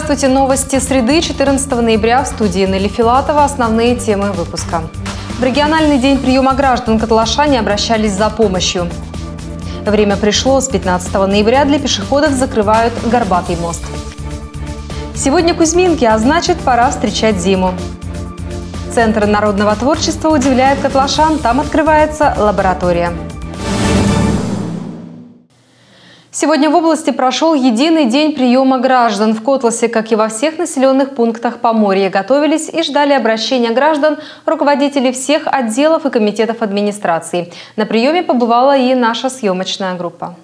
Здравствуйте, новости среды 14 ноября в студии Нелли Филатова. Основные темы выпуска. В региональный день приема граждан Каталашане обращались за помощью. Время пришло. С 15 ноября для пешеходов закрывают Горбатый мост. Сегодня Кузьминки, а значит пора встречать зиму. Центр народного творчества удивляет Котлашан. Там открывается лаборатория. Сегодня в области прошел единый день приема граждан. В Котласе, как и во всех населенных пунктах Поморья, готовились и ждали обращения граждан руководителей всех отделов и комитетов администрации. На приеме побывала и наша съемочная группа.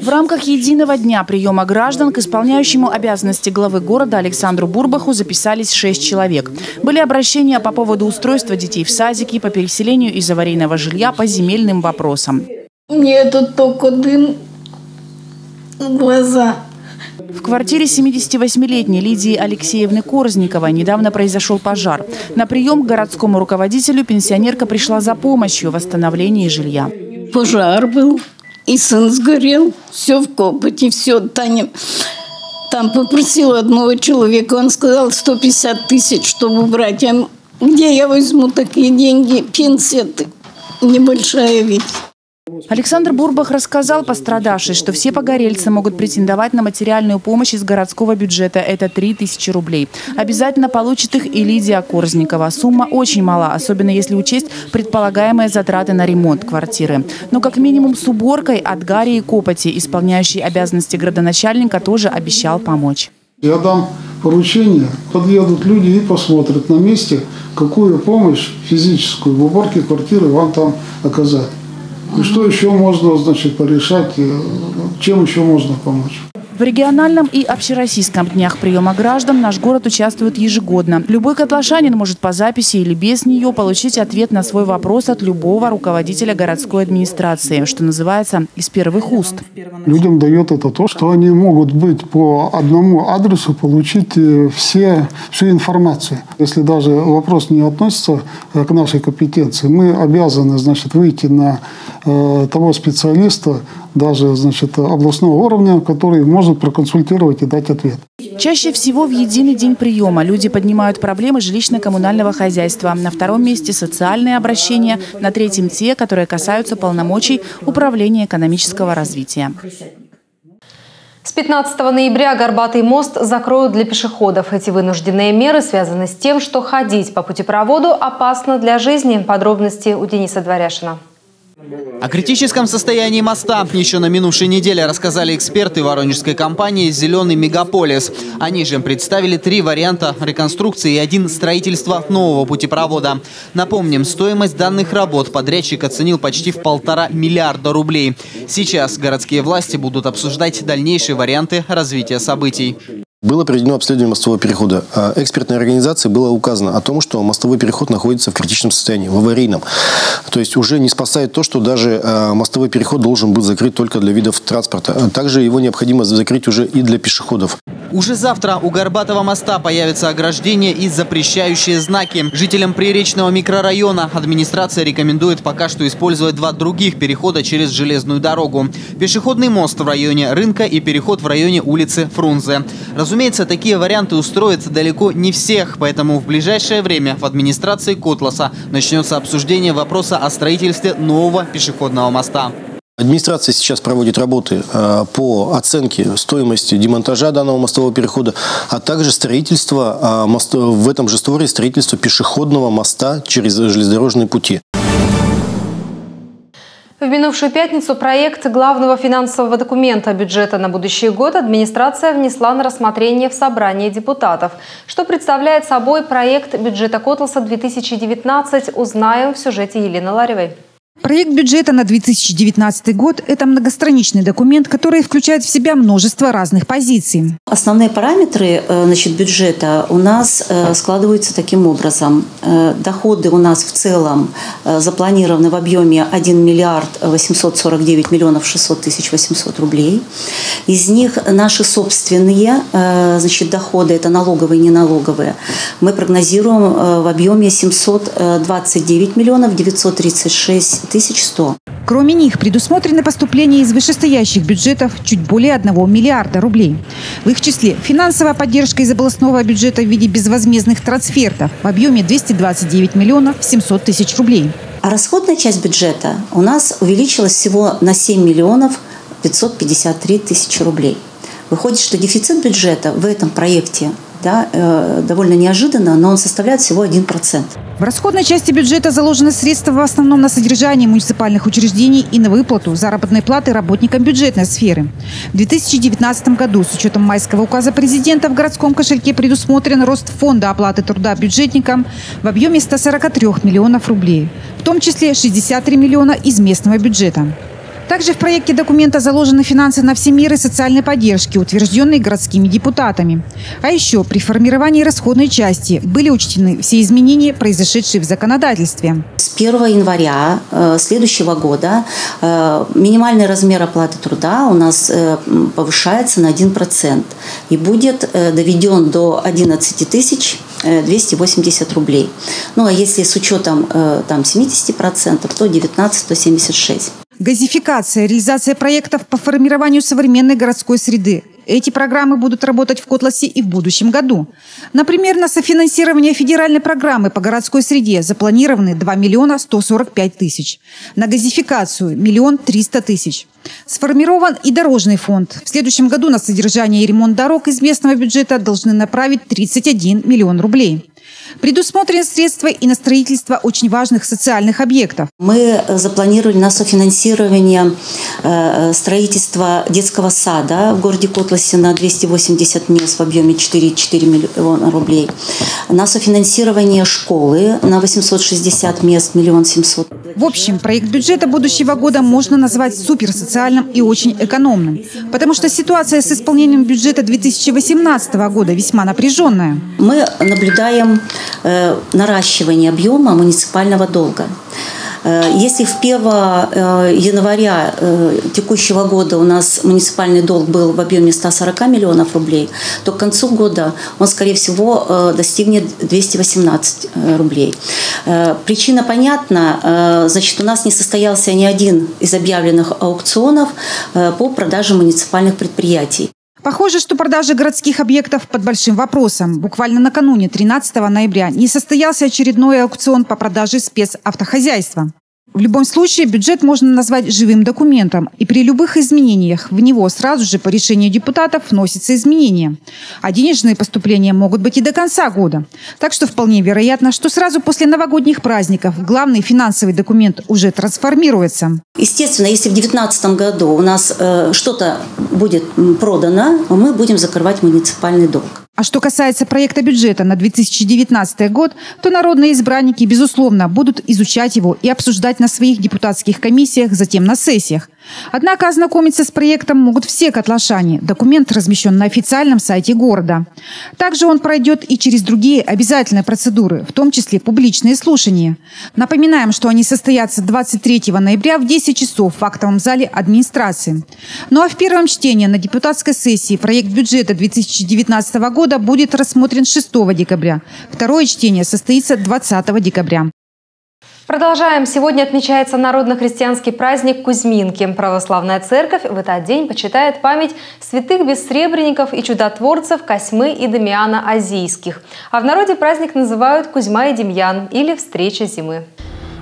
В рамках единого дня приема граждан к исполняющему обязанности главы города Александру Бурбаху записались шесть человек. Были обращения по поводу устройства детей в садике, по переселению из аварийного жилья, по земельным вопросам. Мне тут только дым глаза. В квартире 78-летней Лидии Алексеевны Корзниковой недавно произошел пожар. На прием к городскому руководителю пенсионерка пришла за помощью в восстановлении жилья. Пожар был, и сын сгорел, все в копоте, все. Таня там попросила одного человека, он сказал 150 тысяч, чтобы убрать. А где я возьму такие деньги? Пенсия небольшая ведь. Александр Бурбах рассказал пострадавшей, что все погорельцы могут претендовать на материальную помощь из городского бюджета. Это 3000 рублей. Обязательно получит их и Лидия Корзникова. Сумма очень мала, особенно если учесть предполагаемые затраты на ремонт квартиры. Но как минимум с уборкой от Гарри и Копоти, исполняющий обязанности градоначальника, тоже обещал помочь. Я дам поручение, подъедут люди и посмотрят на месте, какую помощь физическую в уборке квартиры вам там оказать. И что еще можно, значит, порешать, э, чем еще можно помочь. В региональном и общероссийском днях приема граждан наш город участвует ежегодно. Любой котлашанин может по записи или без нее получить ответ на свой вопрос от любого руководителя городской администрации, что называется из первых уст. Людям дает это то, что они могут быть по одному адресу получить э, все, всю информацию. Если даже вопрос не относится э, к нашей компетенции, мы обязаны значит, выйти на э, того специалиста, даже значит, областного уровня, который может проконсультировать и дать ответ. Чаще всего в единый день приема люди поднимают проблемы жилищно-коммунального хозяйства. На втором месте социальные обращения, на третьем те, которые касаются полномочий управления экономического развития. С 15 ноября Горбатый мост закроют для пешеходов. Эти вынужденные меры связаны с тем, что ходить по путепроводу опасно для жизни. Подробности у Дениса Дворяшина. О критическом состоянии моста еще на минувшей неделе рассказали эксперты воронежской компании «Зеленый мегаполис». Они же представили три варианта реконструкции и один строительства нового путепровода. Напомним, стоимость данных работ подрядчик оценил почти в полтора миллиарда рублей. Сейчас городские власти будут обсуждать дальнейшие варианты развития событий. Было проведено обследование мостового перехода. А экспертной организации было указано о том, что мостовой переход находится в критичном состоянии, в аварийном. То есть уже не спасает то, что даже а, мостовой переход должен быть закрыт только для видов транспорта. Также его необходимо закрыть уже и для пешеходов. Уже завтра у Горбатого моста появятся ограждения и запрещающие знаки. Жителям приречного микрорайона администрация рекомендует пока что использовать два других перехода через железную дорогу. Пешеходный мост в районе рынка и переход в районе улицы Фрунзе. Разумеется, такие варианты устроят далеко не всех, поэтому в ближайшее время в администрации Котласа начнется обсуждение вопроса о строительстве нового пешеходного моста. Администрация сейчас проводит работы э, по оценке стоимости демонтажа данного мостового перехода, а также строительство э, в этом же створе строительство пешеходного моста через железнодорожные пути. В минувшую пятницу проект главного финансового документа бюджета на будущий год администрация внесла на рассмотрение в собрание депутатов. Что представляет собой проект бюджета Котласа 2019, узнаем в сюжете Елены Ларевой. Проект бюджета на 2019 год – это многостраничный документ, который включает в себя множество разных позиций. Основные параметры э, значит, бюджета у нас э, складываются таким образом. Э, доходы у нас в целом запланированы в объеме 1 миллиард 849 миллионов 600 тысяч 800 рублей. Из них наши собственные значит, доходы, это налоговые и неналоговые, мы прогнозируем в объеме 729 миллионов 936 1100. Кроме них предусмотрены поступления из вышестоящих бюджетов чуть более 1 миллиарда рублей. В их числе финансовая поддержка из областного бюджета в виде безвозмездных трансфертов в объеме 229 миллионов 700 тысяч рублей. А расходная часть бюджета у нас увеличилась всего на 7 миллионов 553 тысячи рублей. Выходит, что дефицит бюджета в этом проекте да, э, довольно неожиданно, но он составляет всего 1%. В расходной части бюджета заложены средства в основном на содержание муниципальных учреждений и на выплату заработной платы работникам бюджетной сферы. В 2019 году с учетом майского указа президента в городском кошельке предусмотрен рост фонда оплаты труда бюджетникам в объеме 143 миллионов рублей, в том числе 63 миллиона из местного бюджета. Также в проекте документа заложены финансы на все меры социальной поддержки, утвержденные городскими депутатами. А еще при формировании расходной части были учтены все изменения, произошедшие в законодательстве. С 1 января э, следующего года э, минимальный размер оплаты труда у нас э, повышается на 1% и будет доведен до 11 тысяч 280 рублей. Ну а если с учетом там, 70%, то 19 176. Газификация, реализация проектов по формированию современной городской среды. Эти программы будут работать в Котласе и в будущем году. Например, на софинансирование федеральной программы по городской среде запланированы 2 миллиона 145 тысяч. На газификацию – миллион 300 тысяч. Сформирован и дорожный фонд. В следующем году на содержание и ремонт дорог из местного бюджета должны направить 31 миллион рублей. Предусмотрены средства и на строительство очень важных социальных объектов. Мы запланировали на софинансирование э, строительства детского сада в городе Котласе на 280 мест в объеме 4,4 миллиона рублей. На софинансирование школы на 860 мест миллион 700. В общем, проект бюджета будущего года можно назвать суперсоциальным и очень экономным, потому что ситуация с исполнением бюджета 2018 года весьма напряженная. Мы наблюдаем наращивание объема муниципального долга. Э, если в 1 э, января текущего года у нас муниципальный долг был в объеме 140 миллионов рублей, то к концу года он, скорее всего, достигнет 218 рублей. Причина понятна. Значит, у нас не состоялся ни один из объявленных аукционов по продаже муниципальных предприятий. Похоже, что продажа городских объектов под большим вопросом. Буквально накануне 13 ноября не состоялся очередной аукцион по продаже спецавтохозяйства. В любом случае, бюджет можно назвать живым документом, и при любых изменениях в него сразу же по решению депутатов вносятся изменения. А денежные поступления могут быть и до конца года. Так что вполне вероятно, что сразу после новогодних праздников главный финансовый документ уже трансформируется. Естественно, если в 2019 году у нас э, что-то будет продано, мы будем закрывать муниципальный долг. А что касается проекта бюджета на 2019 год, то народные избранники, безусловно, будут изучать его и обсуждать на своих депутатских комиссиях, затем на сессиях. Однако ознакомиться с проектом могут все котлашане. Документ размещен на официальном сайте города. Также он пройдет и через другие обязательные процедуры, в том числе публичные слушания. Напоминаем, что они состоятся 23 ноября в 10 часов в актовом зале администрации. Ну а в первом чтении на депутатской сессии проект бюджета 2019 года будет рассмотрен 6 декабря. Второе чтение состоится 20 декабря. Продолжаем. Сегодня отмечается народно-христианский праздник Кузьминки. Православная церковь в этот день почитает память святых бессребренников и чудотворцев Косьмы и Дамиана Азийских. А в народе праздник называют Кузьма и Демьян или «Встреча зимы».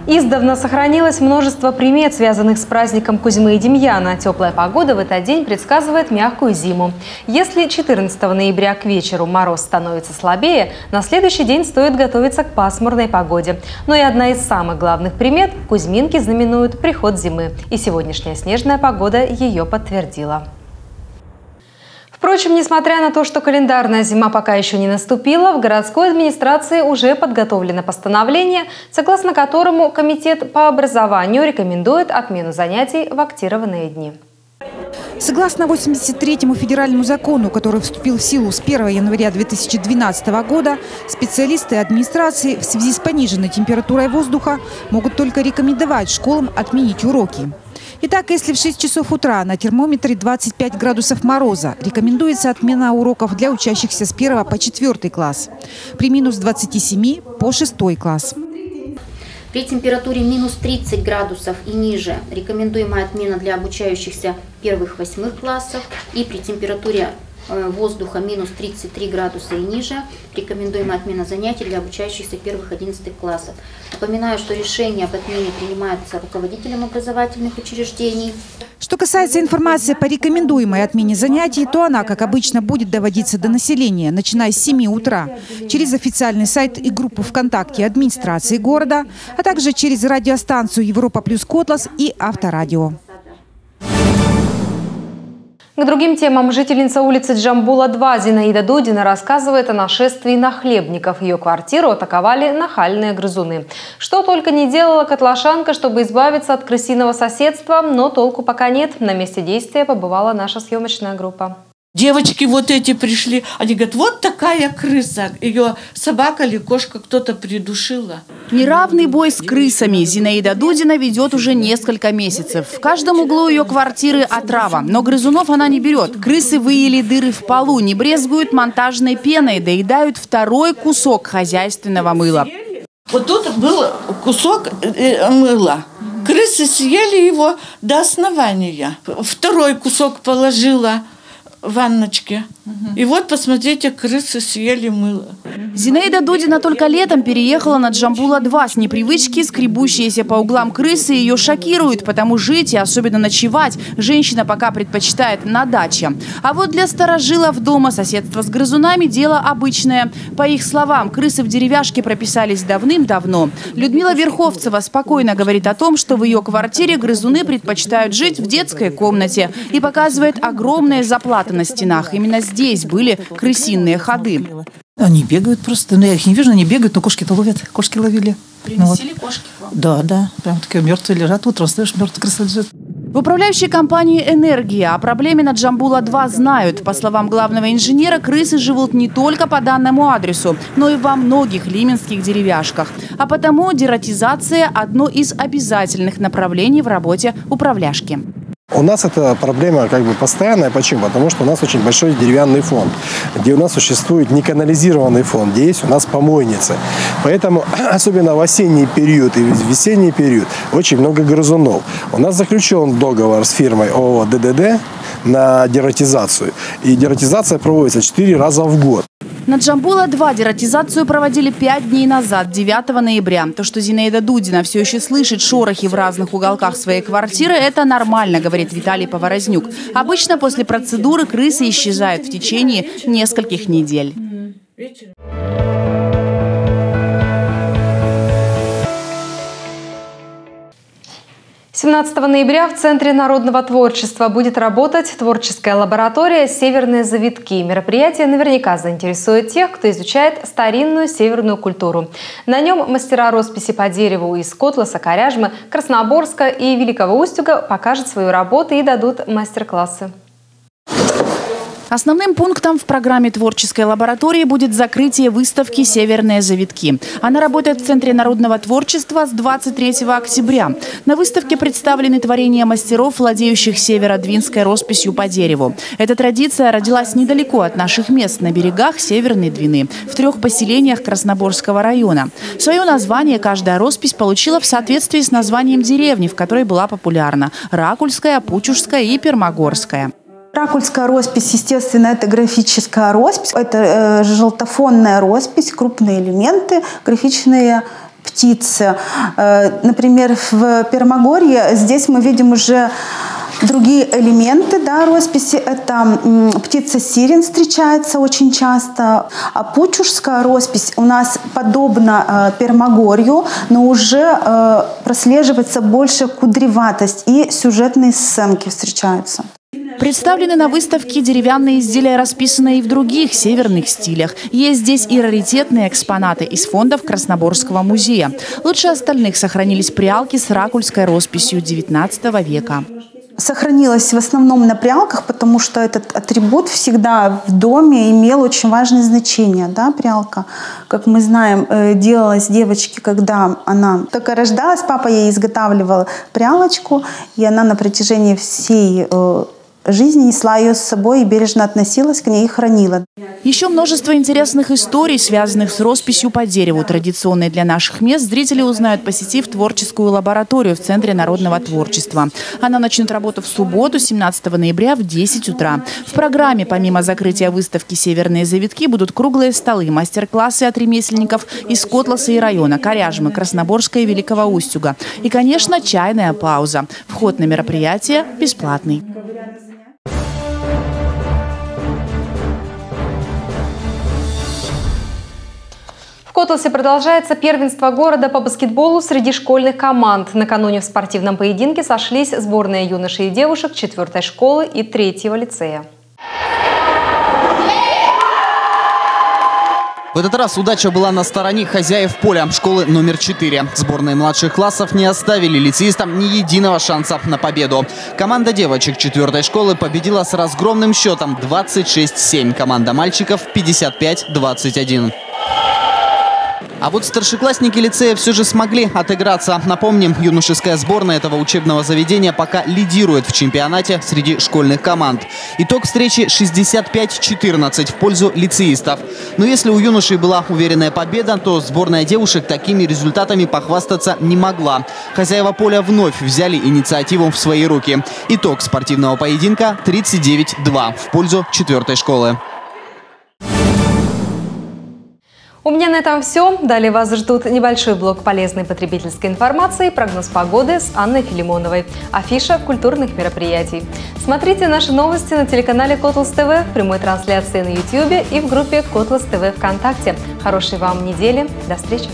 Издавна сохранилось множество примет, связанных с праздником Кузьмы и Демьяна. Теплая погода в этот день предсказывает мягкую зиму. Если 14 ноября к вечеру мороз становится слабее, на следующий день стоит готовиться к пасмурной погоде. Но и одна из самых главных примет – Кузьминки знаменуют приход зимы. И сегодняшняя снежная погода ее подтвердила. Впрочем, несмотря на то, что календарная зима пока еще не наступила, в городской администрации уже подготовлено постановление, согласно которому Комитет по образованию рекомендует отмену занятий в актированные дни. Согласно 83-му федеральному закону, который вступил в силу с 1 января 2012 года, специалисты администрации в связи с пониженной температурой воздуха могут только рекомендовать школам отменить уроки. Итак, если в 6 часов утра на термометре 25 градусов мороза, рекомендуется отмена уроков для учащихся с 1 по 4 класс. При минус 27 по 6 класс. При температуре минус 30 градусов и ниже рекомендуемая отмена для обучающихся первых-восьмых классов и при температуре воздуха минус 33 градуса и ниже. Рекомендуемая отмена занятий для обучающихся первых 11 классов. Напоминаю, что решение об отмене принимается руководителем образовательных учреждений. Что касается информации по рекомендуемой отмене занятий, то она, как обычно, будет доводиться до населения, начиная с 7 утра, через официальный сайт и группу ВКонтакте администрации города, а также через радиостанцию «Европа плюс Котлас» и Авторадио. К другим темам жительница улицы Джамбула-2 Зинаида Дудина рассказывает о нашествии нахлебников. Ее квартиру атаковали нахальные грызуны. Что только не делала котлашанка, чтобы избавиться от крысиного соседства, но толку пока нет. На месте действия побывала наша съемочная группа. Девочки вот эти пришли, они говорят, вот такая крыса. Ее собака или кошка кто-то придушила. Неравный бой с крысами Зинаида Дудина ведет уже несколько месяцев. В каждом углу ее квартиры отрава, но грызунов она не берет. Крысы выели дыры в полу, не брезгуют монтажной пеной, доедают второй кусок хозяйственного мыла. Вот тут был кусок э, мыла. Крысы съели его до основания. Второй кусок положила ванночке. Угу. И вот, посмотрите, крысы съели мыло. Зинаида Дудина только летом переехала на Джамбула-2. С непривычки скребущиеся по углам крысы ее шокируют, потому жить и особенно ночевать женщина пока предпочитает на даче. А вот для старожилов дома соседство с грызунами – дело обычное. По их словам, крысы в деревяшке прописались давным-давно. Людмила Верховцева спокойно говорит о том, что в ее квартире грызуны предпочитают жить в детской комнате и показывает огромные заплаты на стенах. Именно здесь были крысиные ходы. Они бегают просто. Ну, я их не вижу, они бегают, но кошки-то ловят. Кошки ловили. Приносили ну, вот. кошки к вам? Да, да. Прям такие мертвые лежат. Утром слышишь, мертвая крыса лежит. В управляющей компании «Энергия» о проблеме на Джамбула-2 знают. По словам главного инженера, крысы живут не только по данному адресу, но и во многих лименских деревяшках. А потому дератизация – одно из обязательных направлений в работе управляшки. У нас эта проблема как бы постоянная. Почему? Потому что у нас очень большой деревянный фонд, где у нас существует неканализированный фонд, где есть у нас помойницы. Поэтому, особенно в осенний период и в весенний период, очень много грызунов. У нас заключен договор с фирмой ООО «ДДД» на дератизацию. И дератизация проводится 4 раза в год. На Джамбула-2 дератизацию проводили пять дней назад, 9 ноября. То, что Зинаида Дудина все еще слышит шорохи в разных уголках своей квартиры, это нормально, говорит Виталий Поворознюк. Обычно после процедуры крысы исчезают в течение нескольких недель. 17 ноября в Центре народного творчества будет работать творческая лаборатория «Северные завитки». Мероприятие наверняка заинтересует тех, кто изучает старинную северную культуру. На нем мастера росписи по дереву из Котласа, Коряжмы, Красноборска и Великого Устюга покажут свою работу и дадут мастер-классы. Основным пунктом в программе творческой лаборатории будет закрытие выставки «Северные завитки». Она работает в Центре народного творчества с 23 октября. На выставке представлены творения мастеров, владеющих северодвинской росписью по дереву. Эта традиция родилась недалеко от наших мест, на берегах Северной Двины, в трех поселениях Красноборского района. Свое название каждая роспись получила в соответствии с названием деревни, в которой была популярна – Ракульская, Пучужская и Пермогорская. Ракульская роспись, естественно, это графическая роспись. Это э, желтофонная роспись, крупные элементы, графичные птицы. Э, например, в Пермогорье здесь мы видим уже Другие элементы да, росписи – это птица сирен встречается очень часто. А пучушская роспись у нас подобна э, пермогорью, но уже э, прослеживается больше кудреватость и сюжетные сценки встречаются. Представлены на выставке деревянные изделия, расписанные и в других северных стилях. Есть здесь и раритетные экспонаты из фондов Красноборского музея. Лучше остальных сохранились прялки с ракульской росписью XIX века сохранилась в основном на прялках, потому что этот атрибут всегда в доме имел очень важное значение. Да, прялка, как мы знаем, э, делалась девочке, когда она только рождалась, папа ей изготавливал прялочку, и она на протяжении всей жизни несла ее с собой и бережно относилась к ней и хранила. Еще множество интересных историй, связанных с росписью по дереву, традиционной для наших мест, зрители узнают, посетив творческую лабораторию в Центре народного творчества. Она начнет работу в субботу, 17 ноября в 10 утра. В программе, помимо закрытия выставки «Северные завитки», будут круглые столы, мастер-классы от ремесленников из Котласа и района, Коряжмы, Красноборска и Великого Устюга. И, конечно, чайная пауза. Вход на мероприятие бесплатный. В Котласе продолжается первенство города по баскетболу среди школьных команд. Накануне в спортивном поединке сошлись сборные юношей и девушек 4 школы и 3 лицея. В этот раз удача была на стороне хозяев поля школы номер 4. Сборные младших классов не оставили лицеистам ни единого шанса на победу. Команда девочек 4 школы победила с разгромным счетом 26-7. Команда мальчиков 55-21. А вот старшеклассники лицея все же смогли отыграться. Напомним, юношеская сборная этого учебного заведения пока лидирует в чемпионате среди школьных команд. Итог встречи 65-14 в пользу лицеистов. Но если у юношей была уверенная победа, то сборная девушек такими результатами похвастаться не могла. Хозяева поля вновь взяли инициативу в свои руки. Итог спортивного поединка 39-2 в пользу четвертой школы. У меня на этом все. Далее вас ждут небольшой блок полезной потребительской информации, прогноз погоды с Анной Филимоновой, афиша культурных мероприятий. Смотрите наши новости на телеканале Котлас ТВ, в прямой трансляции на YouTube и в группе Котлас ТВ ВКонтакте. Хорошей вам недели. До встречи.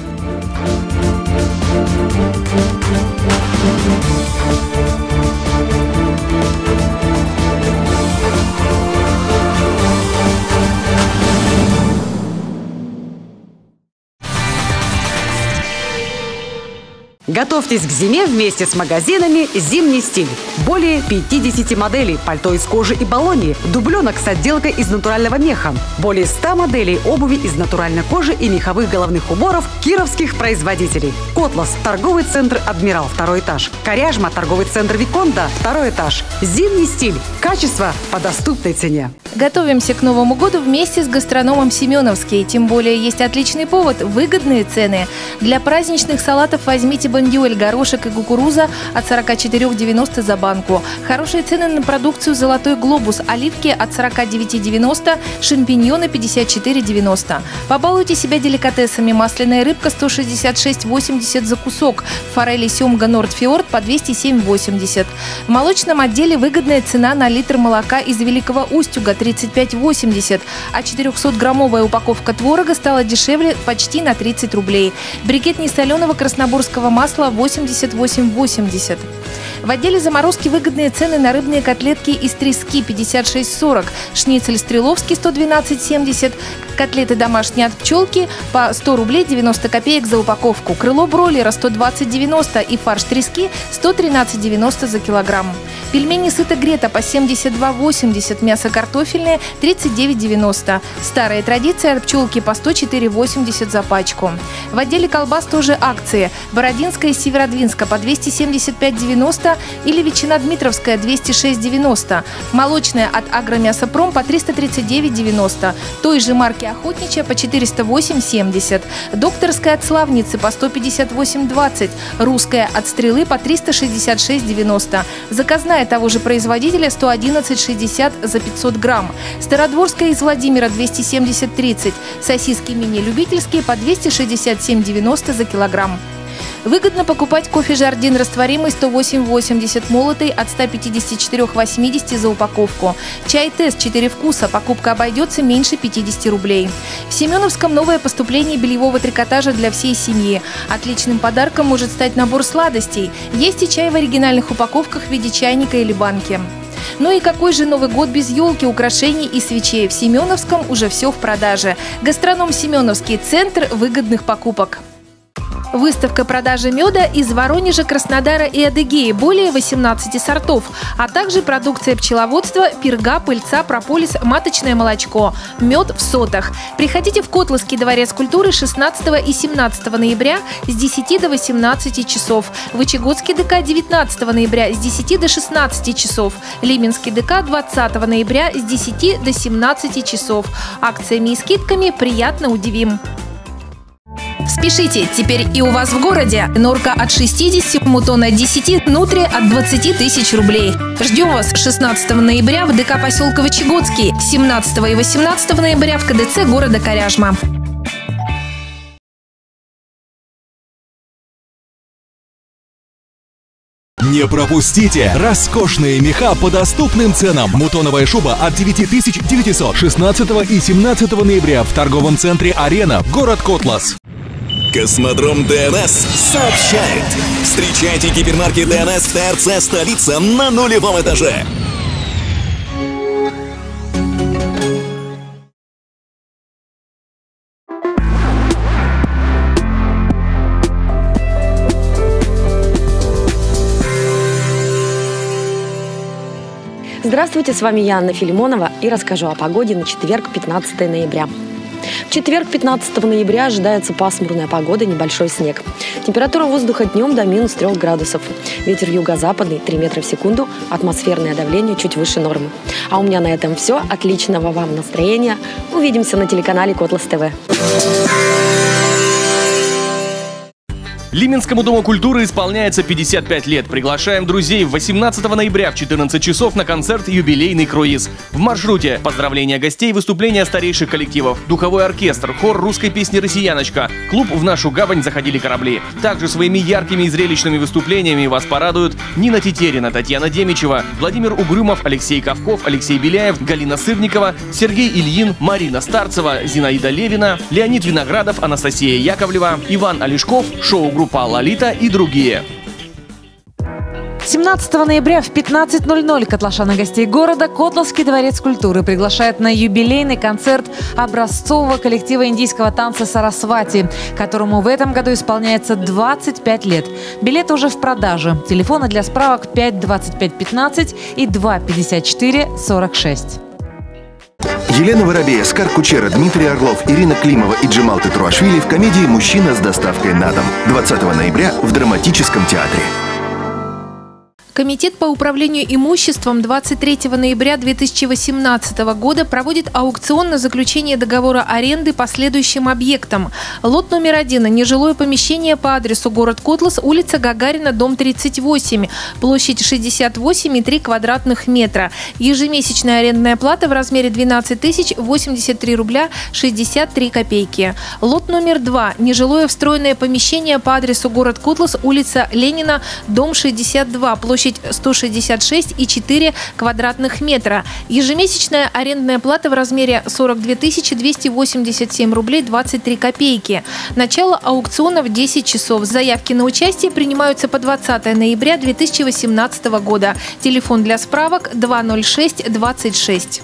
Готовьтесь к зиме вместе с магазинами «Зимний стиль». Более 50 моделей пальто из кожи и баллони, дубленок с отделкой из натурального меха. Более 100 моделей обуви из натуральной кожи и меховых головных уборов кировских производителей. Котлас – торговый центр «Адмирал», второй этаж. Коряжма – торговый центр «Виконда», второй этаж. «Зимний стиль». Качество по доступной цене. Готовимся к Новому году вместе с гастрономом Семеновский. Тем более есть отличный повод – выгодные цены. Для праздничных салатов возьмите бандюэль, горошек и кукуруза от 44,90 за банку. Хорошие цены на продукцию «Золотой глобус», оливки от 49,90, шампиньоны 54,90. Побалуйте себя деликатесами. Масляная рыбка 166,80 за кусок. Форели семга Нордфиорд по 207,80. В молочном отделе выгодная цена на литр молока из Великого Устюга 35,80, а 400-граммовая упаковка творога стала дешевле почти на 30 рублей. Брикет несоленого краснобурского масла 88,80. В отделе заморозки выгодные цены на рыбные котлетки из трески 56,40, шницель стреловский 112,70, котлеты домашние от пчелки по 100 рублей 90 копеек за упаковку, крыло бройлера 120,90 и фарш трески 113,90 за килограмм. Пельмени сыто грета по 72,80, мясо картофельное 39,90. Старая традиция от пчелки по 104,80 за пачку. В отделе колбас тоже акции. Бородинская и Северодвинска по 275,90 или ветчина Дмитровская 206,90. Молочная от Агромясопром по 339,90. Той же марки Охотничья по 408,70. Докторская от Славницы по 158,20. Русская от Стрелы по 366,90. Заказная того же производителя 111,60 за 500 грамм. Стародворская из Владимира 270,30. Сосиски мини-любительские по 267,90 за килограмм. Выгодно покупать кофе «Жардин» растворимый 108,80 молотый от 154,80 за упаковку. Чай «Тест» 4 вкуса. Покупка обойдется меньше 50 рублей. В Семеновском новое поступление бельевого трикотажа для всей семьи. Отличным подарком может стать набор сладостей. Есть и чай в оригинальных упаковках в виде чайника или банки. Ну и какой же Новый год без елки, украшений и свечей? В Семеновском уже все в продаже. Гастроном Семеновский – центр выгодных покупок. Выставка продажи меда из Воронежа, Краснодара и Адыгеи более 18 сортов, а также продукция пчеловодства, перга, пыльца, прополис, маточное молочко, мед в сотах. Приходите в Котловский дворец культуры 16 и 17 ноября с 10 до 18 часов, Вычегодский ДК 19 ноября с 10 до 16 часов, Лименский ДК 20 ноября с 10 до 17 часов. Акциями и скидками приятно удивим. Спешите, теперь и у вас в городе. Норка от 60, мутон от 10, нутри от 20 тысяч рублей. Ждем вас 16 ноября в ДК поселка Вычегодский, 17 и 18 ноября в КДЦ города Коряжма. Не пропустите роскошные меха по доступным ценам. Мутоновая шуба от 9900 16 и 17 ноября в торговом центре «Арена», город Котлас. Космодром ДНС сообщает. Встречайте гипермаркет ДНС в ТРЦ «Столица» на нулевом этаже. Здравствуйте, с вами я, Анна Филимонова, и расскажу о погоде на четверг, 15 ноября. В четверг, 15 ноября, ожидается пасмурная погода, небольшой снег. Температура воздуха днем до минус 3 градусов. Ветер юго-западный 3 метра в секунду, атмосферное давление чуть выше нормы. А у меня на этом все. Отличного вам настроения. Увидимся на телеканале Котлас ТВ. Лименскому Дому культуры исполняется 55 лет. Приглашаем друзей 18 ноября в 14 часов на концерт «Юбилейный круиз». В маршруте поздравления гостей, выступления старейших коллективов, духовой оркестр, хор русской песни «Россияночка», клуб «В нашу гавань заходили корабли». Также своими яркими и зрелищными выступлениями вас порадуют Нина Тетерина, Татьяна Демичева, Владимир Угрюмов, Алексей Ковков, Алексей Беляев, Галина Сырникова, Сергей Ильин, Марина Старцева, Зинаида Левина, Леонид Виноградов, Анастасия Яковлева, Иван Олешков, шоу группа «Лолита» и другие. 17 ноября в 15.00 Котлашана гостей города Котловский дворец культуры приглашает на юбилейный концерт образцового коллектива индийского танца «Сарасвати», которому в этом году исполняется 25 лет. Билеты уже в продаже. Телефоны для справок 5 25 15 и 2 54 46. Елена Воробей, Оскар Кучера, Дмитрий Орлов, Ирина Климова и Джемал Тетруашвили в комедии «Мужчина с доставкой на дом» 20 ноября в Драматическом театре. Комитет по управлению имуществом 23 ноября 2018 года проводит аукцион на заключение договора аренды по следующим объектам. Лот номер один – нежилое помещение по адресу город Котлас, улица Гагарина, дом 38, площадь 68,3 квадратных метра. Ежемесячная арендная плата в размере 12 тысяч 83 рубля 63 копейки. Лот номер два – нежилое встроенное помещение по адресу город Котлас, улица Ленина, дом 62, площадь 166,4 квадратных метра. Ежемесячная арендная плата в размере 42 287 рублей 23 копейки. Начало аукциона в 10 часов. Заявки на участие принимаются по 20 ноября 2018 года. Телефон для справок 206 26.